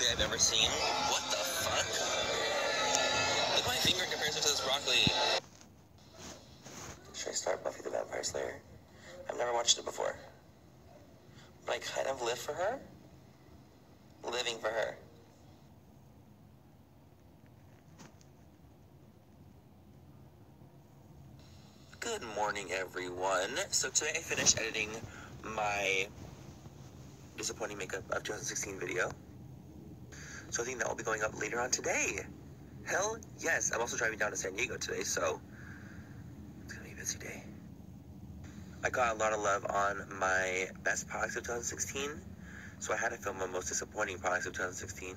broccoli I've ever seen. What the fuck? Look at my finger in comparison to this broccoli. Should I start Buffy the Vampire Slayer? I've never watched it before. But I kind of live for her. Living for her. Good morning, everyone. So today I finished editing my disappointing makeup of 2016 video. So I think that will be going up later on today. Hell yes. I'm also driving down to San Diego today, so it's gonna be a busy day. I got a lot of love on my best products of 2016, so I had to film my most disappointing products of 2016.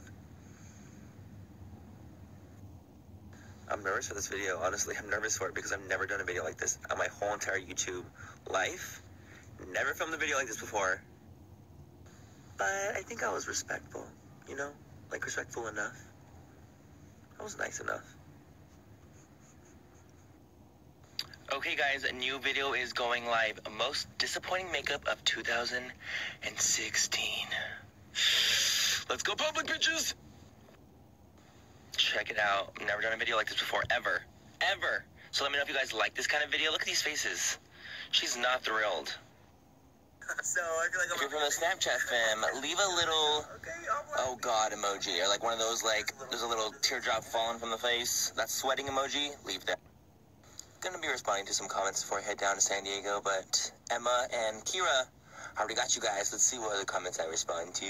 I'm nervous for this video. Honestly, I'm nervous for it because I've never done a video like this on my whole entire YouTube life. Never filmed a video like this before. But I think I was respectful, you know? Like, respectful enough. I was nice enough. Okay, guys, a new video is going live. Most disappointing makeup of 2016. Let's go public, bitches! Check it out. Never done a video like this before, ever. Ever. So let me know if you guys like this kind of video. Look at these faces. She's not thrilled. So I feel like I'm if you're from the Snapchat fam, leave a little oh, oh god emoji or like one of those like there's a little teardrop falling from the face. That sweating emoji. Leave that. Gonna be responding to some comments before I head down to San Diego, but Emma and Kira, I already got you guys. Let's see what other comments I respond to.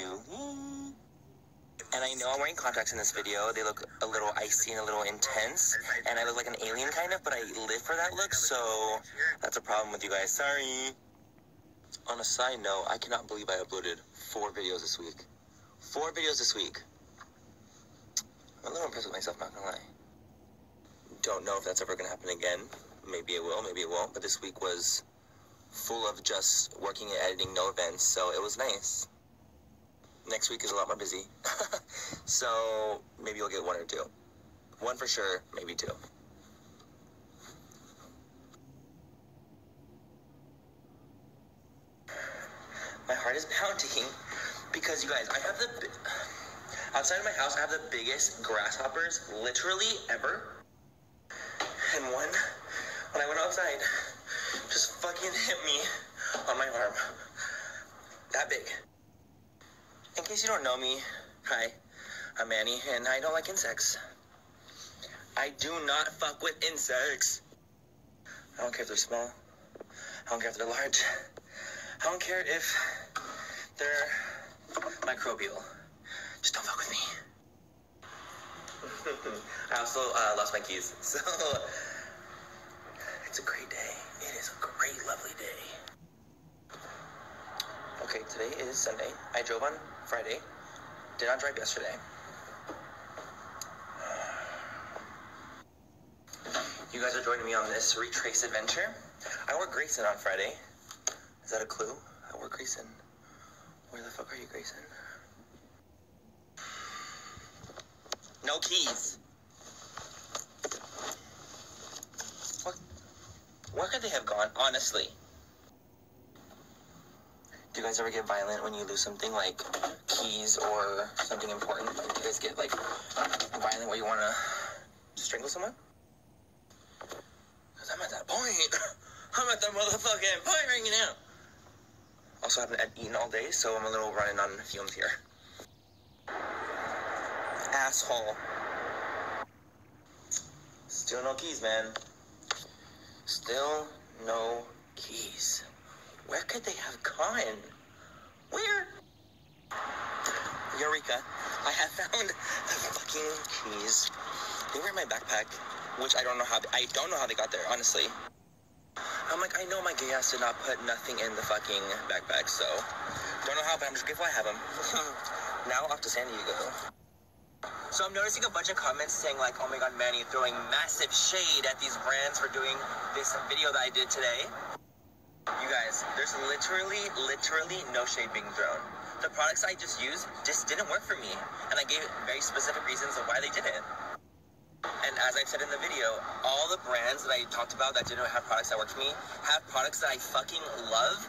And I know I'm wearing contacts in this video. They look a little icy and a little intense. And I look like an alien kind of, but I live for that look, so that's a problem with you guys. Sorry. On a side note, I cannot believe I uploaded four videos this week. Four videos this week. I'm a little impressed with myself, not gonna lie. Don't know if that's ever gonna happen again. Maybe it will, maybe it won't. But this week was full of just working and editing, no events, so it was nice. Next week is a lot more busy. so maybe you'll get one or two. One for sure, maybe two. Is pounding because you guys, I have the outside of my house, I have the biggest grasshoppers literally ever. And one, when I went outside, just fucking hit me on my arm. That big. In case you don't know me, hi, I'm Manny, and I don't like insects. I do not fuck with insects. I don't care if they're small. I don't care if they're large. I don't care if they're microbial. Just don't fuck with me. I also uh, lost my keys, so it's a great day. It is a great, lovely day. Okay, today is Sunday. I drove on Friday. Did not drive yesterday. You guys are joining me on this retrace adventure. I wore Grayson on Friday. That a clue? Uh, Wore Grayson. Where the fuck are you, Grayson? No keys. What? Where could they have gone, honestly? Do you guys ever get violent when you lose something like keys or something important? Do you guys get like violent where you want to strangle someone? Because I'm at that point. I'm at that motherfucking point right now. Also, haven't eaten all day, so I'm a little running on fumes here. Asshole. Still no keys, man. Still no keys. Where could they have gone? Where? Eureka. I have found the fucking keys. They were in my backpack, which I don't know how, I don't know how they got there, honestly. I'm like, I know my gay ass did not put nothing in the fucking backpack, so don't know how, but I'm just grateful I have them. now off to San Diego. So I'm noticing a bunch of comments saying like, oh my god, Manny, throwing massive shade at these brands for doing this video that I did today. You guys, there's literally, literally no shade being thrown. The products I just used just didn't work for me, and I gave very specific reasons of why they didn't. And as I said in the video, all the brands that I talked about that didn't have products that worked for me have products that I fucking love.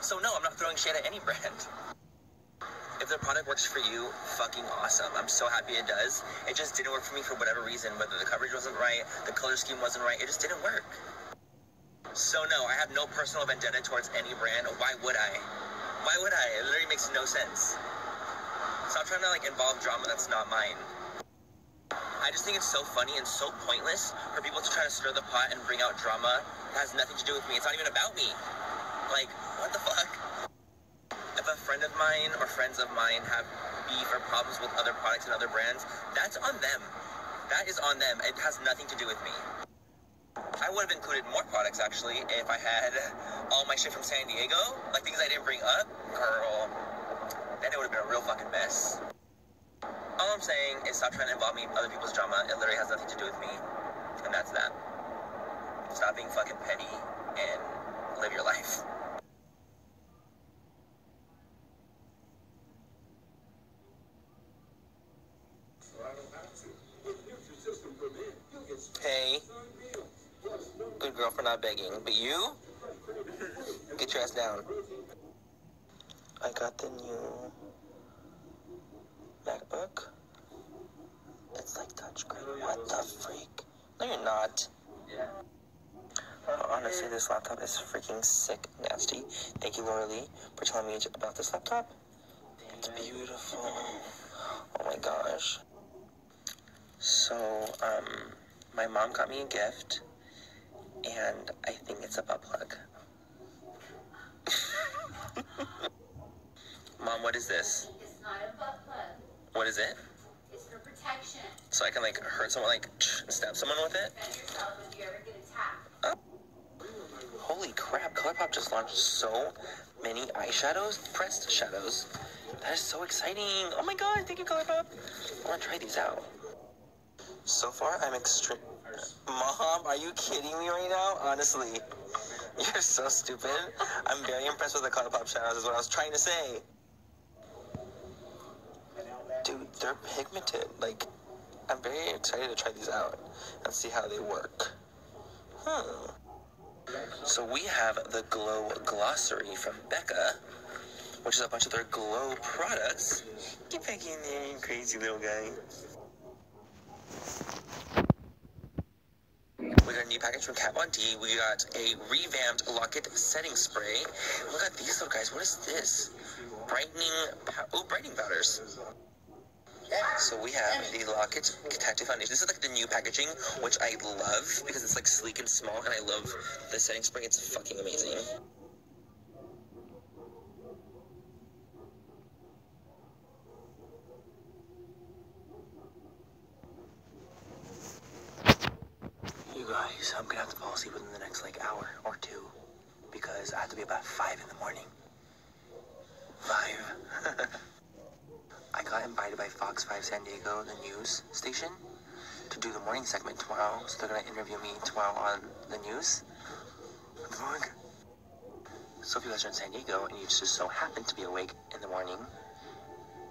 So no, I'm not throwing shade at any brand. if the product works for you, fucking awesome. I'm so happy it does. It just didn't work for me for whatever reason, whether the coverage wasn't right, the color scheme wasn't right, it just didn't work. So no, I have no personal vendetta towards any brand. Why would I? Why would I? It literally makes no sense. Stop trying to like involve drama that's not mine. I just think it's so funny and so pointless for people to try to stir the pot and bring out drama that has nothing to do with me. It's not even about me. Like, what the fuck? If a friend of mine or friends of mine have beef or problems with other products and other brands, that's on them. That is on them. It has nothing to do with me. I would have included more products actually if I had all my shit from San Diego, like things I didn't bring up. Girl, then it would have been a real fucking mess. All I'm saying is stop trying to involve me in other people's drama. It literally has nothing to do with me. And that's that. Stop being fucking petty and live your life. Hey. Good girl for not begging. But you? Get your ass down. I got the new MacBook. It's like touchscreen. What the freak? No, you're not. Yeah. Honestly, this laptop is freaking sick nasty. Thank you, Laura Lee, for telling me about this laptop. It's beautiful. Oh my gosh. So, um, my mom got me a gift, and I think it's a butt plug. mom, what is this? It's not a butt. What is it? It's for protection. So I can like hurt someone, like stab someone with it? Defend yourself if you ever get attacked. Oh. Holy crap, ColourPop just launched so many eyeshadows, pressed shadows. That is so exciting. Oh my god, thank you, ColourPop. I want to try these out. So far, I'm extreme. Mom, are you kidding me right now? Honestly, you're so stupid. I'm very impressed with the ColourPop shadows, is what I was trying to say. They're pigmented. Like, I'm very excited to try these out and see how they work. Hmm. So we have the Glow Glossary from Becca, which is a bunch of their Glow products. Get back in there, crazy little guy. We got a new package from Kat Von D. We got a revamped Lock-It setting spray. Look at these little guys. What is this? Brightening, oh, brightening powders. So we have the Lock-It Detective Foundation. This is like the new packaging, which I love because it's like sleek and small, and I love the setting spray. It's fucking amazing. You guys, I'm gonna have to fall asleep within the next like hour or two because I have to be about five in the morning. Five. I got invited by Fox 5 San Diego, the news station, to do the morning segment tomorrow. So they're gonna interview me tomorrow on the news. What the fuck? So if you guys are in San Diego and you just so happen to be awake in the morning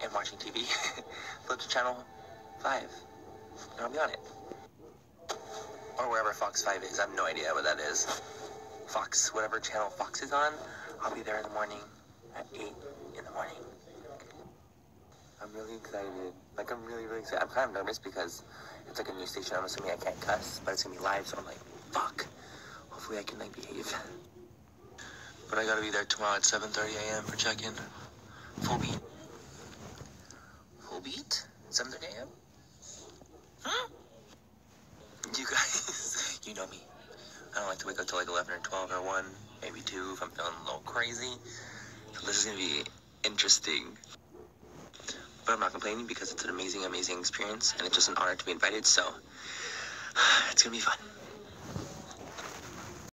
and watching TV, flip to channel 5. And I'll be on it. Or wherever Fox 5 is. I have no idea what that is. Fox, whatever channel Fox is on, I'll be there in the morning at 8 in the morning. I'm really excited. Like, I'm really, really excited. I'm kind of nervous because it's like a new station. I'm assuming I can't cuss, but it's gonna be live, so I'm like, fuck. Hopefully I can, like, behave. But I gotta be there tomorrow at 7.30 a.m. for check-in. Full beat. Full beat? 7.30 a.m.? Huh? You guys, you know me. I don't like to wake up till like 11 or 12 or 1, maybe 2 if I'm feeling a little crazy. So this is gonna be interesting. But I'm not complaining because it's an amazing, amazing experience and it's just an honor to be invited, so it's gonna be fun.